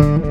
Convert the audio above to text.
Mm-hmm.